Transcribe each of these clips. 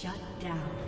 Shut down.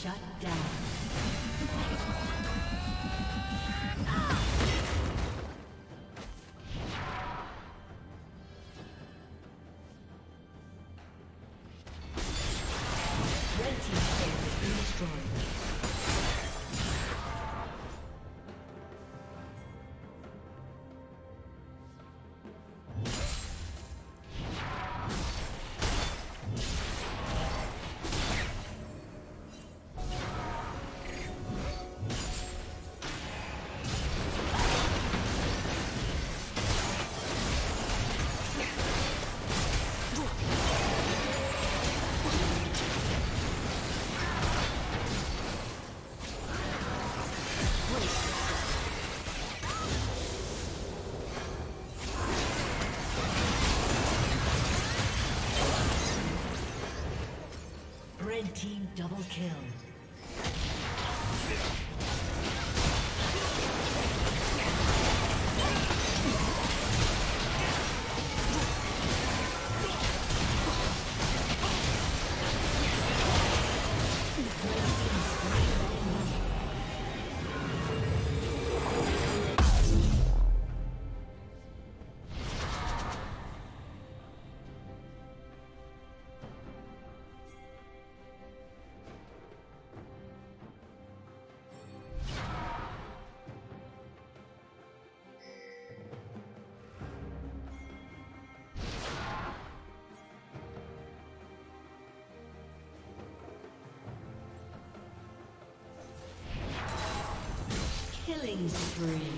Shut down. Double kill. Killing spree.